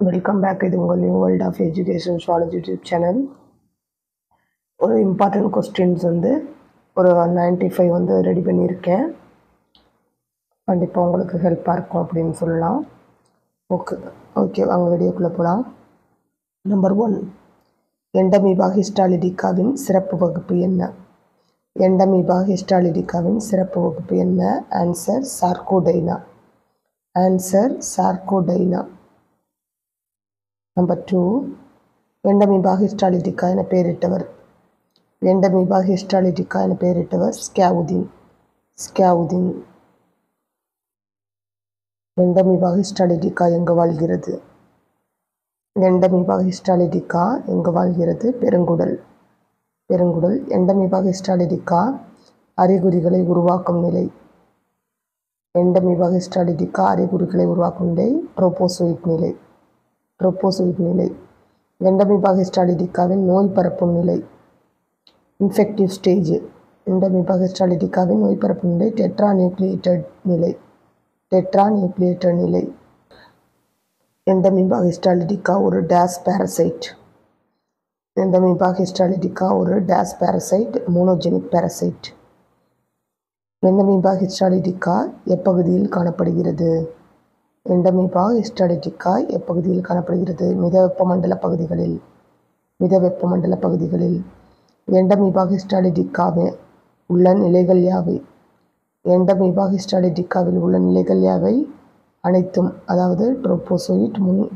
Welcome back இது உங்கள் new world of education ஷாலஜ் யூடியூப் சேனல் ஒரு இம்பார்ட்டண்ட் கொஸ்டின்ஸ் வந்து ஒரு 95 ஃபைவ் வந்து ரெடி பண்ணியிருக்கேன். கண்டிப்பாக உங்களுக்கு ஹெல்ப்பாக இருக்கும் அப்படின்னு சொல்லலாம். ஓகே ஓகே அவங்க வீடியோக்குள்ளே போகலாம் நம்பர் ஒன் எண்டமீபா ஹிஸ்டாலிடிகாவின் சிறப்பு வகுப்பு என்ன? எண்டமீபா ஹிஸ்டாலிடிகாவின் சிறப்பு வகுப்பு என்ன? Answer Sarcodina answer Sarcodina number two Entamoeba histolytica என பெயரிட்டவர் எண்டமீபா ஹிஸ்டாலிட்டிகா என பெயரிட்டவர் ஸ்கியாவுதீன் ஸ்கியாவுதீன் எண்டமீபா ஹிஸ்டாலிட்டிகா எங்கு வாழ்கிறது எண்டமீபா ஹிஸ்டாலிட்டிக்கா எங்கு வாழ்கிறது பெருங்குடல் பெருங்குடல் எண்டமீபா ஹிஸ்டாலிட்டிக்கா அறிகுறிகளை உருவாக்கும் நிலை. எண்டமீபா ஹிஸ்டாலிட்டிக்கா அறிகுறிகளை உருவாக்கும் நிலை ப்ரோபோசோயிட் நிலை. ட்ரோபோசோயிட் நிலை. எண்டமீபா ஹிஸ்டாலிட்டிக்காவின் நோய் பரப்பும் நிலை. இன்ஃபெக்டிவ் ஸ்டேஜ் எண்டமீபா ஹிஸ்டாலிட்டிக்காவின் நோய் பரப்பும் நிலை. டெட்ரா நியூக்ளியேட்டட் நிலை. டெட்ரா நியூக்ளியேட்டட் நிலை. எண்டமீபா ஹிஸ்டாலிட்டிக்கா ஒரு டேஸ் பேரசைட். எண்டமீபா ஹிஸ்டாலிடிக்கா ஒரு days parasite monogenic parasite. Entamoeba histolytica எப்பகுதியில் காணப்படுகிறது? எண்டமீபா ஹிஸ்டாலிட்டிக்கா எப்பகுதியில் காணப்படுகிறது? மித வெப்பமண்டல பகுதிகளில். மித வெப்பமண்டல பகுதிகளில். எண்டமீபா ஹிஸ்டாலிட்டிக்காவில் உள்ள நிலைகள் யாவை? எண்டமீபா ஹிஸ்டாலிட்டிக்காவில் உள்ள நிலைகள் யாவை? அனைத்தும் அதாவது ட்ரோப்போசோயிட் முன்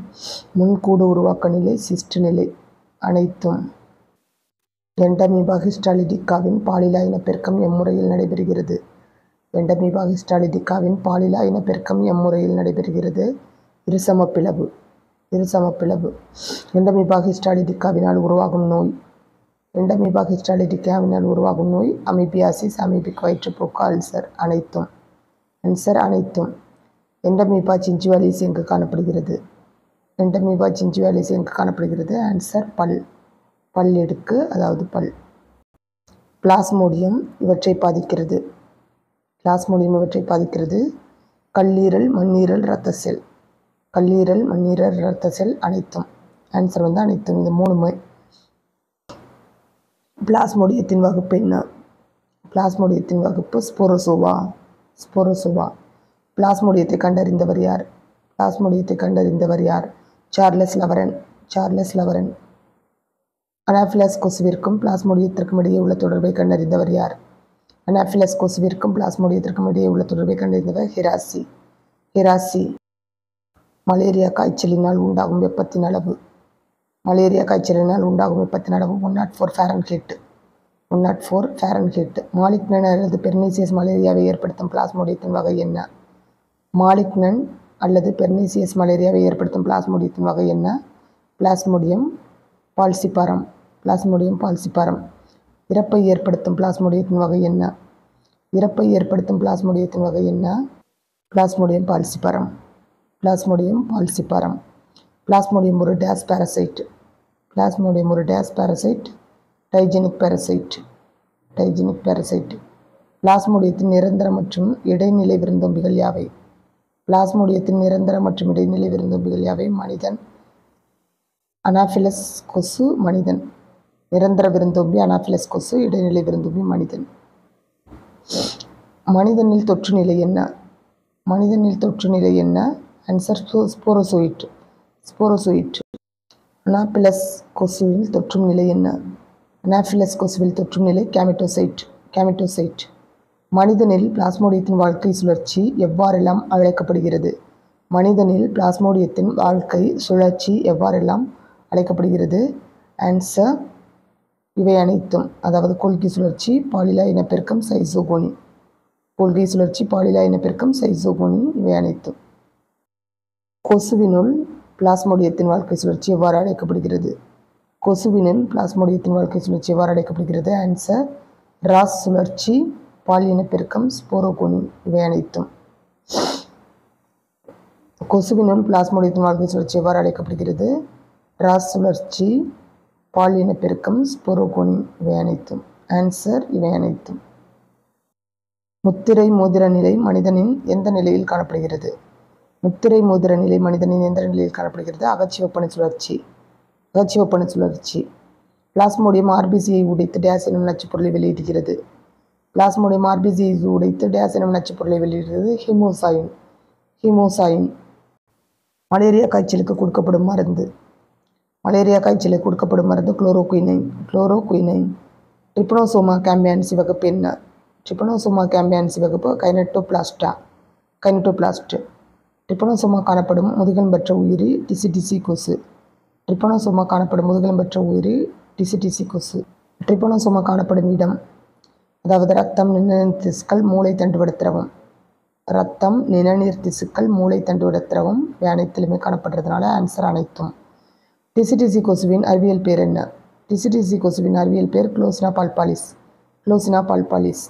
முன்கூடு உருவாக்க நிலை சிஸ்ட் நிலை அனைத்தும். எண்டமீபா ஹிஸ்டாலிட்டிக்காவின் பாலிலா இனப்பெருக்கம் எம்முறையில் நடைபெறுகிறது. எண்டமீபா ஹிஸ்டாலிட்டிக்காவின் பாலிலா இனப்பெருக்கம் எம்முறையில் நடைபெறுகிறது. இருசம பிளவு இருசம பிளவு எண்டமீபா ஹிஸ்டாலிதிகாவினால் உருவாகும் நோய். எண்டமீபா ஹிஸ்டாலிட்டிக்காவினால் உருவாகும் நோய் அமிபியாசிஸ் அமிபிக் வயிற்றுப்போக்கு அல்சர் அனைத்தும். அல்சர் அனைத்தும். எண்டமீபா சிஞ்சுவாலிஸ் எங்கு காணப்படுகிறது? எண்டமீபா சிஞ்சுவாலிஸ் எங்கு காணப்படுகிறது? ஆன்சர் பல் பல் எடுக்கு அதாவது பல். பிளாஸ்மோடியம் இவற்றை பாதிக்கிறது. பிளாஸ்மோடியம் இவற்றை பாதிக்கிறது. கல்லீரல் மண்ணீரல் இரத்த செல் கல்லீரல் மண்ணீரல் இரத்த செல் அனைத்தும். ஆன்சர் வந்து அனைத்தும். இந்த மூணுமே. பிளாஸ்மோடியத்தின் வகுப்பு என்ன? பிளாஸ்மோடியத்தின் வகுப்பு ஸ்போரசோவா ஸ்போரோசோவா பிளாஸ்மோடியத்தை கண்டறிந்தவர் யார்? பிளாஸ்மோடியத்தை கண்டறிந்தவர் யார்? Charles Laveran Charles Laveran Anopheles கொசுவிற்கும் பிளாஸ்மோடியத்திற்கும் இடையே உள்ள தொடர்பை கண்டறிந்தவர் யார்? அனாஃபிலஸ் கொசுவிற்கும் பிளாஸ்மோடியத்திற்கும் இடையே உள்ள தொடர்பை கண்டறிந்தவர் ஹிராசி. ஹிராசி. மலேரியா காய்ச்சலினால் உண்டாகும் வெப்பத்தின் அளவு. மலேரியா காய்ச்சலினால் உண்டாகும் வெப்பத்தின் அளவு one naught four Fahrenheit one naught four Fahrenheit malignant அல்லது பெர்னீசியஸ் மலேரியாவை ஏற்படுத்தும் பிளாஸ்மோடியத்தின் வகை என்ன? மாலிக்னன் அல்லது பெர்னீசியஸ் மலேரியாவை ஏற்படுத்தும் பிளாஸ்மோடியத்தின் வகை என்ன? Plasmodium falciparum. Plasmodium falciparum. இறப்பை ஏற்படுத்தும் பிளாஸ்மோடியத்தின் வகை என்ன? இறப்பை ஏற்படுத்தும் பிளாஸ்மோடியத்தின் வகை என்ன? Plasmodium falciparum. Plasmodium falciparum. Plasmodium ஒரு டேஸ் பேரசைட் பிளாஸ்மோடியம் ஒரு days parasite digenic parasite digenic parasite பிளாஸ்மோடியத்தின் நிரந்தர மற்றும் இடைநிலை விருந்தோம்பிகள் யாவை? பிளாஸ்மோடியத்தின் நிரந்தர மற்றும் இடைநிலை விருந்தோம்பிகள் யாவை? மனிதன். அனாஃபிலஸ் கொசு மனிதன். நிரந்தர விருந்தோம்பி அனாஃபிலஸ் கொசு இடைநிலை விருந்தோம்பி மனிதன். மனிதனில் தொற்று நிலை என்ன? மனிதனில் தொற்று நிலை என்ன? ஆன்சர் ஸ்போரோசோயிட் ஸ்போரோசோயிட் அனாபிலஸ் கொசுவில் தொற்றும் நிலை என்ன? அனாஃபிலஸ் கொசுவில் தொற்றும் நிலை கேமிட்டோசைட் கேமிட்டோசைட் மனிதனில் பிளாஸ்மோடியத்தின் வாழ்க்கை சுழற்சி எவ்வாறெல்லாம் அழைக்கப்படுகிறது? மனிதனில் பிளாஸ்மோடியத்தின் வாழ்க்கை சுழற்சி எவ்வாறெல்லாம் அழைக்கப்படுகிறது? ஆன்சர் இவை அனைத்தும் அதாவது கொள்கை சுழற்சி பாலிலா இனப்பெருக்கம் சைசோகோனி. கொள்கை சுழற்சி பாலிலா இனப்பெருக்கம் சைசோகோனி இவை அனைத்தும் கொசுவினுள் பிளாஸ்மோடியத்தின் வாழ்க்கை சுழற்சி எவ்வாறு அழைக்கப்படுகிறது? கொசுவினுள் பிளாஸ்மோடியத்தின் வாழ்க்கை சுழற்சி எவ்வாறு அழைக்கப்படுகிறது? ஆன்சர் ராஸ் சுழற்சி பால் இனப்பெருக்கம் ஸ்போரோகோனி இவை அனைத்தும் கொசுவினுள் பிளாஸ்மோடியத்தின் வாழ்க்கை சுழற்சி எவ்வாறு அழைக்கப்படுகிறது? ராஸ் சுழற்சி பாலின பெருக்கம் ஸ்போரோகோனி இவை அனைத்தும். ஆன்சர் இவை அனைத்தும். முத்திரை மோதிர நிலை மனிதனின் எந்த நிலையில் காணப்படுகிறது? முத்திரை மோதிர நிலை மனிதனின் எந்த நிலையில் காணப்படுகிறது? அகச்சிவப்பணி சுழற்சி. அகச்சிவப்பணி சுழற்சி. பிளாஸ்மோடியம் ஆர்பிசியை உடைத்து டேஸ் எனும் நச்சுப்பொருளை வெளியிடுகிறது. பிளாஸ்மோடியம் ஆர்பிசியை உடைத்து டேஸ் எனும் நச்சுப்பொருளை வெளியிடுகிறது. ஹிமோசாயின். ஹிமோசாயின். மலேரியா காய்ச்சலுக்கு கொடுக்கப்படும் மருந்து. மலேரியா காய்ச்சலுக்கு கொடுக்கப்படும் மருந்து குளோரோகுயினைன் குளோரோகுயினைன் ட்ரிப்னோசோமா கேம்பியான்சி வகுப்பு என்ன? ட்ரிப்னோசோமா கேம்பியான்சி வகுப்பு கைனட்டோபிளாஸ்டா கைனட்டோபிளாஸ்ட் ட்ரிப்னோசோமா காணப்படும் முதுகெலும் பெற்ற உயிரி டிசிடிசி கொசு. ட்ரிப்னோசோமா காணப்படும் முதுகெலும் பெற்ற உயிரி டிசிடிசி கொசு. ட்ரிப்னோசோமா காணப்படும் இடம் அதாவது ரத்தம் நிணநீர் திசுக்கள் மூளை தண்டுவட திரவம். ரத்தம் நிணநீர் திசுக்கள் மூளை தண்டுவிட திரவம் இவை அனைத்திலுமே காணப்படுறதுனால ஆன்சர் அனைத்தும். டிசிடிசி கொசுவின் அறிவியல் பேர் என்ன டிசிடிசி கொசுவின் அறிவியல் பேர் க்ளோசினா பல்பாலிஸ் க்ளோசினா பல்பாலிஸ்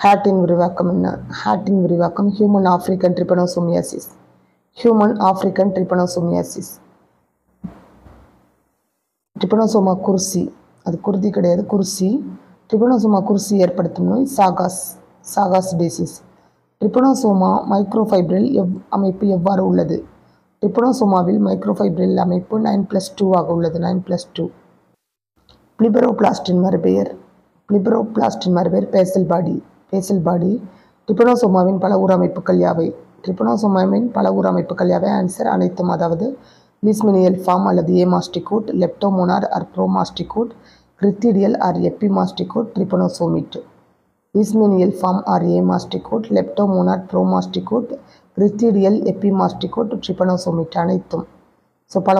ஹேட்டின் விரிவாக்கம் என்ன ஹேட்டின் விரிவாக்கம் human African trypanosomiasis human African trypanosomiasis Trypanosoma cruzi அது குருதி கிடையாது. குர்சி. ட்ரிபனோசோமா குர்சி ஏற்படுத்தும் நோய் Chagas Chagas disease Trypanosoma microfibril எவ் அமைப்பு எவ்வாறு உள்ளது? ட்ரிப்பனோசோமாவில் மைக்ரோஃபைப்ரில் அமைப்பு நைன் ப்ளஸ் டூ ஆக உள்ளது. நைன் ப்ளஸ் டூ பிளிபரோபிளாஸ்டின் மறுபெயர். பிளிபரோபிளாஸ்டின் மறுபெயர் பேசல் பாடி. பேசல் பாடி ட்ரிப்பனோசோமாவின் பல ஊர் அமைப்புகள் யாவை? ட்ரிப்பனோசோமாவின் பல ஊரமைப்புகள் அமைப்புகள் யாவை? ஆன்சர் அனைத்தும் அதாவது லீஸ்மினியல் ஃபார்ம் அல்லது amastigote leptomonad or promastigote crithidial or epimastigote trypanosomid leishmanial form or amastigote leptomonad promastigote crithidial epimastigote to trypanosomid அனைத்தும். ஸோ பல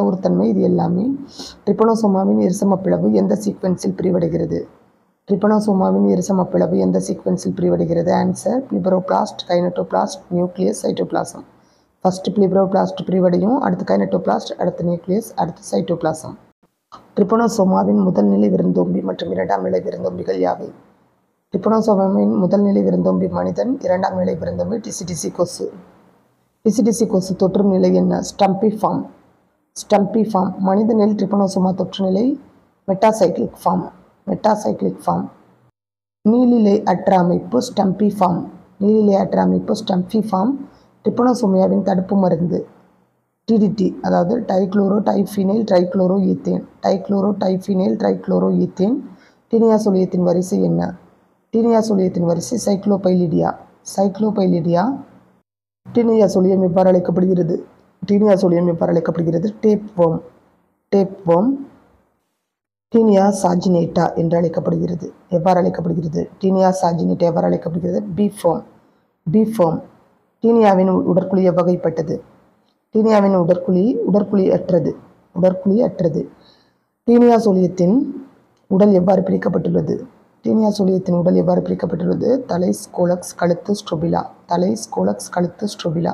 இது எல்லாமே ட்ரிப்பனோசோமாவின் இருசம பிளவு எந்த சீக்வென்ஸில் பிரிவடைகிறது? ட்ரிப்பனோசோமாவின் இருசம பிளவு எந்த சீக்வென்ஸில் பிரிவடைகிறது? Answer blepharoplast kinetoplast nucleus cytoplasm first blepharoplast பிரிவடையும் அடுத்து கைனட்டோபிளாஸ்ட் அடுத்து நியூக்ளியஸ் அடுத்து சைட்டோபிளாசம் ட்ரிப்பனோசோமாவின் முதல் நிலை விருந்தோம்பி மற்றும் இரண்டாம் நிலை விருந்தோம்பிகள் யாவை? ட்ரிப்பனோசோமாவின் முதல் நிலை விருந்தோம்பி மனிதன் இரண்டாம் நிலை விருந்தோம்பி டிசிடிசி கொசு. டிசிடிசி கொசு தொற்றும் நிலை என்ன? ஸ்டம்பி ஃபார்ம் ஸ்டம்பி ஃபார்ம் மனிதநெல் ட்ரிபனோசோமா தொற்று நிலை. மெட்டாசைக்ளிக் ஃபார்ம் மெட்டாசைக்ளிக் ஃபார்ம் நீலிலை அற்ற அமைப்பு ஸ்டம்பி ஃபார்ம் நீலிலை அற்ற அமைப்பு ஸ்டம்பி ஃபார்ம் ட்ரிபனோசோமியாவின் தடுப்பு மருந்து. டிடிடி அதாவது dichloro diphenyl trichloro ethane dichloro diphenyl trichloro ethane டீனியாசோலியத்தின் வரிசை என்ன? டீனியாசோலியத்தின் வரிசை சைக்ளோபைலிடியா சைக்ளோபைலிடியா டீனியாசோலியம் எவ்வாறு அழைக்கப்படுகிறது? டீனியாசோலியம் எவ்வாறு அழைக்கப்படுகிறது? Tapeworm tapeworm Taenia saginata என்று அழைக்கப்படுகிறது. எவ்வாறு அழைக்கப்படுகிறது? டீனியா சாஜினேட்டா எவ்வாறு அழைக்கப்படுகிறது? பீஃபோம் பீஃபோம் டீனியாவின் உடற்குழி எவ்வகைப்பட்டது? டீனியாவின் உடற்குழி உடற்குழி அற்றது உடற்குழி அற்றது. டீனியா சோலியத்தின் உடல் எவ்வாறு பிரிக்கப்பட்டுள்ளது? டீனியா சோலியத்தின் உடல் எவ்வாறு பிரிக்கப்பட்டுள்ளது? தலை ஸ்கோலக்ஸ் கழுத்து ஸ்ட்ரோபிலா. தலை ஸ்கோலக்ஸ் கழுத்து ஸ்ட்ரோபிலா.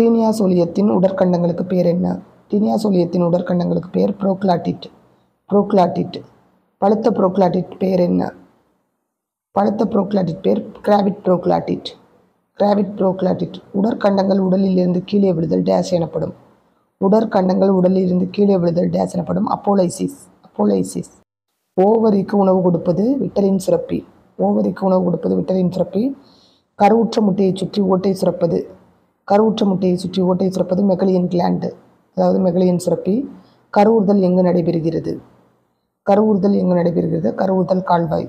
டீனியா சோலியத்தின் உடற்கண்டங்களுக்கு பேர் என்ன? டீனியா சோலியத்தின் உடற்கண்டங்களுக்கு பேர் ப்ரோக்லாட்டிட் ப்ரோக்லாட்டிட் பழுத்த ப்ரோக்லாட்டிட் பேர் என்ன? பழுத்த ப்ரோக்லாட்டிட் பேர் கிராவிட் ப்ரோக்லாட்டிட். கிராவிட் ப்ரோக்லாட்டிட். உடற்கண்டங்கள் உடலில் இருந்து கீழே விழுதல் டேஸ் எனப்படும். உடற்கண்டங்கள் உடலில் இருந்து கீழே விழுதல் டேஸ் எனப்படும். அப்போலைசிஸ். அப்போலைசிஸ். ஓவரிக்கு உணவு கொடுப்பது விட்டலின் சுரப்பி ஓவரிக்கு உணவு கொடுப்பது விட்டலின் சுரப்பி கருவுற்ற முட்டையை சுற்றி ஓட்டை சுரப்பது கருவுற்ற முட்டையை சுற்றி ஓட்டை சுரப்பது மெகலியன் கிளாண்டு அதாவது மெகலியன் சுரப்பி கருவுறுதல் எங்கு நடைபெறுகிறது? கருவுறுதல் எங்கு நடைபெறுகிறது? கருவுறுதல் கால்வாய்.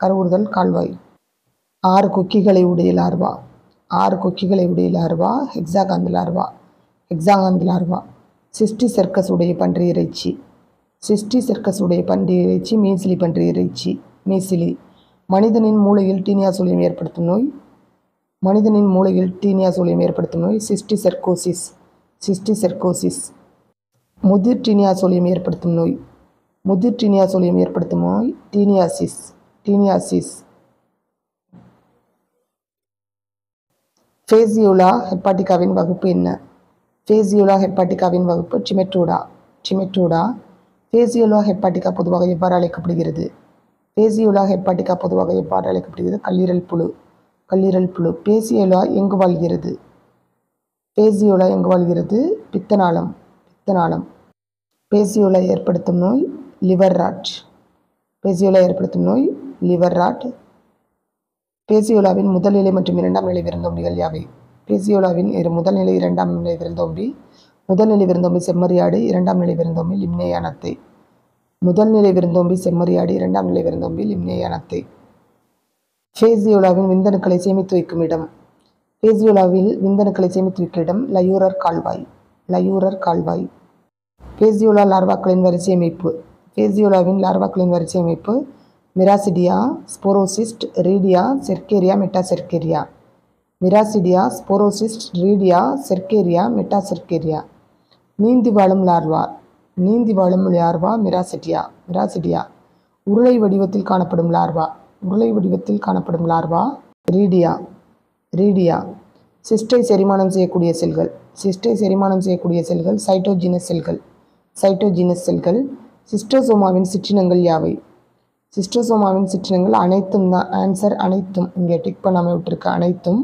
கருவுறுதல் கால்வாய். ஆறு கொக்கிகளை உடைய லார்வா. ஆறு கொக்கிகளை உடைய larva hexacanth larva. Hexacanth larva. Cysticercus உடைய பன்றி இறைச்சி. சிஸ்டி சர்க்கஸ் உடைய இறைச்சி மீசிலி பன்றி இறைச்சி மீசிலி மனிதனின் மூளையில் டீனியாசோலியம் ஏற்படுத்தும் நோய். மனிதனின் மூளையில் டீனியாசோலியம் ஏற்படுத்தும் நோய் சிஸ்டி சர்க்கோசிஸ் சிஸ்டி சர்க்கோசிஸ். முதிர் டீனியாசோலியம் ஏற்படுத்தும் நோய். முதிர் டீனியாசோலியம் ஏற்படுத்தும் நோய் டீனியாசிஸ் டீனியாசிஸ். ஃபேசியோலா ஹெப்பாட்டிகாவின் வகுப்பு என்ன? ஃபேசியோலா ஹெப்பாட்டிகாவின் வகுப்பு சிமெட்டோடா சிமெட்டோடா பேசியோலா ஹெப்பாட்டிகா பொதுவாக எவ்வாறு அழைக்கப்படுகிறது? பேசியோலா ஹெப்பாட்டிகா பொதுவாக எவ்வாறு அழைக்கப்படுகிறது? கல்லீரல் புழு கல்லீரல் புழு. பேசியோலா எங்கு வாழ்கிறது? பேசியோலா எங்கு வாழ்கிறது? பித்தநாளம் பித்தநாளம் பேசியோலா ஏற்படுத்தும் நோய் லிவர் ராட். பேசியோலா ஏற்படுத்தும் நோய் லிவர் ராட். பேசியோலாவின் முதல் நிலை மற்றும் இரண்டாம் நிலை விருந்தோம்பிகள் யாவை? பேசியோலாவின் இரு முதல் நிலை இரண்டாம் நிலை விருந்தோம்பி. முதல் நிலை விருந்தோம்பி செம்மறியாடு இரண்டாம் நிலை விருந்தோம்பி லிம்னேயானத்தை. முதல் நிலை விருந்தோம்பி செம்மறியாடி இரண்டாம் நிலை விருந்தோம்பி லிம்னேயானத்தை ஃபேசியோலாவின் விந்தணுக்களை சேமித்து வைக்கும் இடம். பேசியோலாவில் விந்தணுக்களை சேமித்து வைக்கும் இடம் லயூரர் கால்வாய் லயூரர் கால்வாய். பேசியோலா லார்வாக்களின் வரிசை அமைப்பு. பேசியோலாவின் லார்வாக்களின் வரிசை அமைப்பு மிராசிடியா ஸ்போரோசிஸ்ட் ரீடியா செர்கேரியா மெட்டாசெர்கேரியா. மிராசிடியா ஸ்போரோசிஸ்ட் ரீடியா செர்கேரியா மெட்டாசெர்கேரியா. நீந்தி வாழும் லார்வா நீந்தி வாழும் லார்வா மிராசிட்டியா மிராசிடியா. உருளை வடிவத்தில் காணப்படும் லார்வா. உருளை வடிவத்தில் காணப்படும் லார்வா ரீடியா ரீடியா. சிஸ்டை செரிமானம் செய்யக்கூடிய செல்கள். சிஸ்டை செரிமானம் செய்யக்கூடிய செல்கள் சைட்டோஜினஸ் செல்கள். சைட்டோஜினஸ் செல்கள் சிஸ்டோசோமாவின் சிற்றினங்கள் யாவை? சிஸ்டோசோமாவின் சிற்றினங்கள் அனைத்தும் தான். ஆன்சர் அனைத்தும். இங்கே டிக் பண்ணாமல் விட்டுருக்க அனைத்தும்.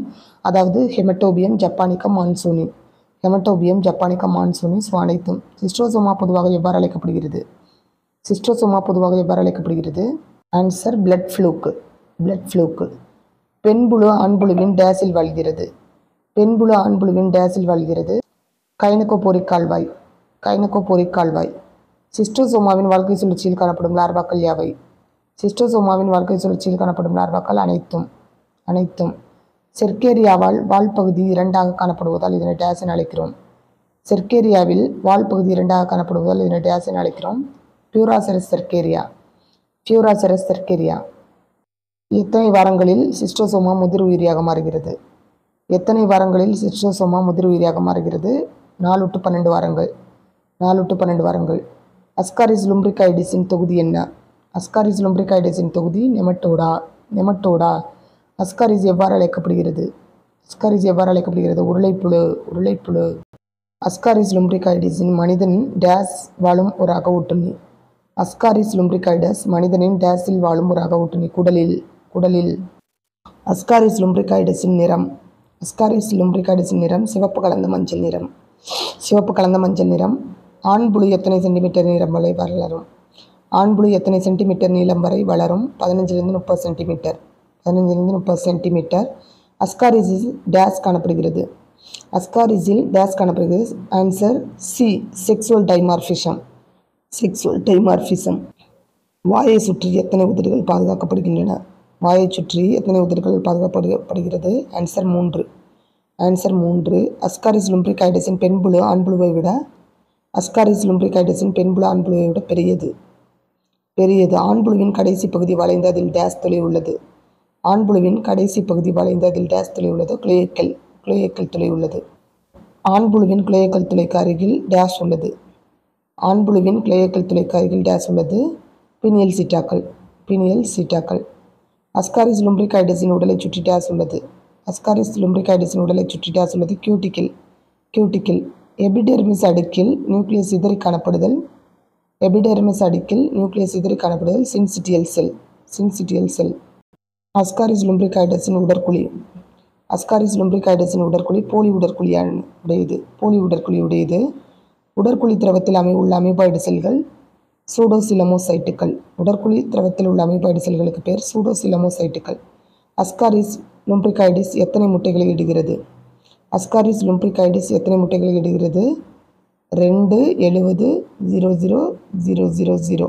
அதாவது ஹெமட்டோபியம் ஜப்பானிக்கம் மான்சூனின் ஹெமட்டோபியம் ஜப்பானிக்கா மான்சூனி ஸோ அனைத்தும் சிஸ்டோசோமா பொதுவாக எவ்வாறு அழைக்கப்படுகிறது? சிஸ்டோசோமா பொதுவாக எவ்வாறு அழைக்கப்படுகிறது? Answer blood fluke blood fluke பெண்புழு ஆண்புழுவின் டேஸில் வாழ்கிறது. பெண்புழு ஆண்புழுவின் டேஸில் வாழ்கிறது. கைனகோபோரிக் கால்வாய். கைனகோபோரிக் கால்வாய். சிஸ்டோசோமாவின் வாழ்க்கை சுழற்சியில் காணப்படும் லார்வாக்கள் யாவை? சிஸ்டோசோமாவின் வாழ்க்கை சுழற்சியில் காணப்படும் லார்வாக்கள் அனைத்தும். அனைத்தும். செர்கேரியாவால் வால் பகுதி இரண்டாக காணப்படுவதால் இதனை டேஸ் என அழைக்கிறோம். செர்கேரியாவில் வால் பகுதி இரண்டாக காணப்படுவதால் இதனை டேஸ் என அழைக்கிறோம். Furcocercous cercaria. Furcocercous cercaria. எத்தனை வாரங்களில் சிஸ்டோசோமா முதிர் உயிரியாக மாறுகிறது? எத்தனை வாரங்களில் சிஸ்டோசோமா முதிர் உயிரியாக மாறுகிறது? நாலு டு பன்னெண்டு வாரங்கள். நாலு டு பன்னெண்டு வாரங்கள். அஸ்காரிஸ் லும்ப்ரிகைடிஸின் தொகுதி என்ன? அஸ்காரிஸ் லும்ப்ரிகைடிஸின் தொகுதி நெமட்டோடா. நெமட்டோடா. அஸ்காரிஸ் எவ்வாறு அழைக்கப்படுகிறது? அஸ்காரிஸ் எவ்வாறு அழைக்கப்படுகிறது? உருளைப்புழு உருளைப்புழு. அஸ்காரிஸ் லும்ப்ரிகைடிஸின் மனிதன் டேஸ் வாழும் ஒரு அக அஸ்காரிஸ் லும்ப்ரிகைடஸ் மனிதனின் டேஸில் வாழும் ஒரு அக குடலில் குடலில். அஸ்காரிஸ் லும்ப்ரிகைடஸின் நிறம். அஸ்காரிஸ் லும்ப்ரிகைடஸின் நிறம். சிவப்பு கலந்த மஞ்சள் நிறம். சிவப்பு கலந்த மஞ்சள் நிறம். ஆண் புழு எத்தனை சென்டிமீட்டர் நீளம் வரை வளரும்? ஆண் புழு எத்தனை சென்டிமீட்டர் நீளம் வரை வளரும்? பதினஞ்சிலிருந்து முப்பது சென்டிமீட்டர். பதினஞ்சிலிருந்து முப்பது சென்டிமீட்டர். அஸ்காரிசில் டேஸ் காணப்படுகிறது. அஸ்காரிசில் டேஸ் காணப்படுகிறது. Answer C sexual dimorphism sexual dimorphism வாயை சுற்றி எத்தனை உதடுகள் பாதுகாக்கப்படுகின்றன? வாயை சுற்றி எத்தனை உதடுகள் பாதுகாக்கப்படுகிறது? ஆன்சர் மூன்று. ஆன்சர் மூன்று. அஸ்காரிஸ் லும்ப்ரிகைடஸின் பெண்புழு ஆண்புழுவை விட அஸ்காரிஸ் லும்ப்ரிகைடஸின் பெண்புழு ஆண்புழுவை விட பெரியது. பெரியது. ஆண்புழுவின் கடைசி பகுதி வளைந்து அதில் டேஸ் தொலை உள்ளது. ஆண்புழுவின் கடைசி பகுதி வளைந்த அதில் டேஸ் துளை உள்ளது. குளியக்கல் குளியக்கல் துளை உள்ளது. ஆண்புழுவின் குளியக்கல் துளைக்கு அருகில் டேஷ் உள்ளது. ஆண்புழுவின் கிளையக்கல் துளைக்கு அருகில் டேஸ் உள்ளது. பினியல் சீட்டாக்கள் பினியல் சீட்டாக்கள். அஸ்காரிஸ் லும்பிரிகைடஸின் உடலை சுற்றி டேஸ் உள்ளது. அஸ்காரிஸ் லும்பிரிகைடஸின் உடலை சுற்றி டேஸ் உள்ளது. கியூட்டிக்கில் கியூட்டிக்கில் எபிடெர்மிஸ் அடுக்கில் நியூக்ளியஸ் சிதறி காணப்படுதல். எபிடெர்மிஸ் அடுக்கில் நியூக்ளியஸ் சிதறி காணப்படுதல். சின்சிட்டியல் செல் சின்சிட்டியல் செல். அஸ்காரிஸ் லும்ப்ரிகைடஸின் உடற்குழி. அஸ்காரிஸ் லும்ப்ரிகைடஸின் உடற்குழி போலி உடற்குழியான உடையது. போலி உடற்குழி உடையது. உடற்குழி திரவத்தில் அமை உள்ள அமீபாய்டு செல்கள் சூடோசிலமோசைட்டுகள். உடற்குழி திரவத்தில் உள்ள அமீபாய்டு செல்களுக்கு பேர் சூடோசிலமோசைட்டுகள். அஸ்காரிஸ் லும்ப்ரிகைடிஸ் எத்தனை முட்டைகளை இடுகிறது? அஸ்காரிஸ் லும்ப்ரிகைடிஸ் எத்தனை முட்டைகளை இடுகிறது? ரெண்டு எழுபது zero zero zero zero zero.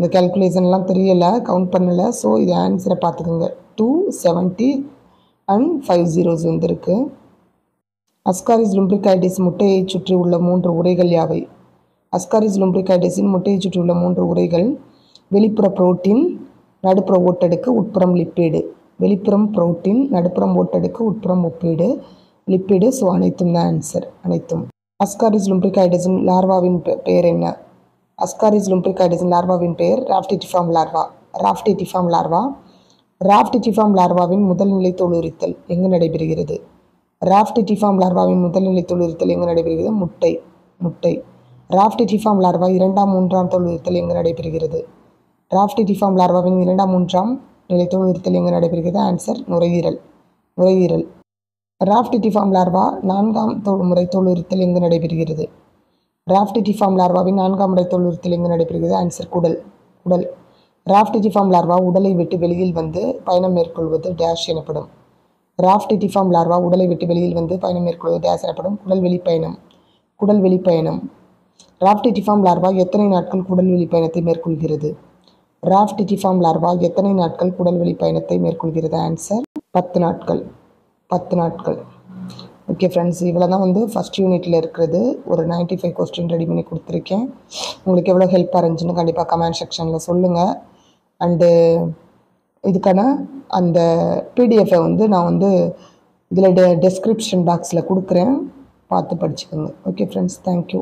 இந்த கேல்குலேஷன்லாம் தெரியலை கவுண்ட் பண்ணலை. ஸோ இது ஆன்சரை பார்த்துக்கோங்க. Two seventy and five zeros வந்துருக்கு. அஸ்காரிஸ் லும்பிரிகைடிஸ் முட்டையை சுற்றி உள்ள மூன்று உரைகள் யாவை? அஸ்காரிஸ் லும்பிரிகைடிஸின் முட்டையை சுற்றி உள்ள மூன்று உரைகள் வெளிப்புற புரோட்டீன் நடுப்புற ஓட்டடுக்கு உட்புறம் லிப்பீடு வெளிப்புறம் புரோட்டீன் நடுப்புறம் ஓட்டடுக்கு உட்புறம் ஒப்பீடு லிப்பிடு ஸோ அனைத்தும் தான் ஆன்சர் அனைத்தும். அஸ்காரிஸ் லும்பிரிகைடிஸின் லார்வாவின் பெ- பெயர் என்ன? அஸ்காரிஸ் லும்ப்ரிகைடிஸின் லார்வாவின் பெயர் rhabditiform larva rhabditiform larva rhabditiform லார்வாவின் முதல்நிலை தொழுரித்தல். எங்கு நடைபெறுகிறது? ராஃப்டிடிஃபார்ம் லார்வாவின் முதல்நிலை தொழுரித்தல் எங்கு நடைபெறுகிறது? முட்டை. முட்டை. ராஃப்டிடிஃபார்ம் லார்வா இரண்டாம் மூன்றாம் தொழுரித்தல் எங்கு நடைபெறுகிறது? ராஃப்டிடிஃபார்ம் லார்வாவின் இரண்டாம் மூன்றாம் நிலை தொழுரித்தல் எங்கு நடைபெறுகிறது? ஆன்சர் நுரையீரல். நுரையீரல். ராஃப்டிடிஃபார்ம் லார்வா நான்காம் தோல் முறை தொழுரித்தல் எங்கு நடைபெறுகிறது? ராஃப்டிடிஃபார்ம் லார்வாவின் நான்காம் முறை தோலுரித்தல் எங்கு நடைபெறுகிறது. ஆன்சர் குடல். குடல். ராஃப்டிடிஃபார்ம் லார்வா உடலை விட்டு வெளியில் வந்து பயணம் மேற்கொள்வது டேஷ் எனப்படும். ராஃப்டிடிஃபார்ம் லார்வா உடலை விட்டு வெளியில் வந்து பயணம் மேற்கொள்வது டேஸ் எனப்படும். குடல்வெளி பயணம் குடல்வெளி பயணம் ராஃப்டிடிஃபார்ம் லார்வா எத்தனை நாட்கள் குடல்வெளி பயணத்தை மேற்கொள்கிறது? ராஃப்டிடிஃபார்ம் லார்வா எத்தனை நாட்கள் குடல்வெளி பயணத்தை மேற்கொள்கிறது? ஆன்சர் பத்து நாட்கள். பத்து நாட்கள். ஓகே ஃப்ரெண்ட்ஸ் இவ்வளோ தான் வந்து ஃபஸ்ட் யூனிட்டில் இருக்கிறது. ஒரு 95 ஃபைவ் கொஸ்டின் ரெடி பண்ணி கொடுத்துருக்கேன். உங்களுக்கு எவ்வளோ ஹெல்ப்பாக இருந்துச்சுன்னு கண்டிப்பாக கமெண்ட் செக்ஷனில் சொல்லுங்கள் அண்டு இதுக்கான அந்த பிடிஎஃப்பை வந்து நான் வந்து இதில் டெ டெஸ்கிரிப்ஷன் பாக்ஸில் கொடுக்குறேன். பார்த்து படிச்சுக்கோங்க. Okay friends thank you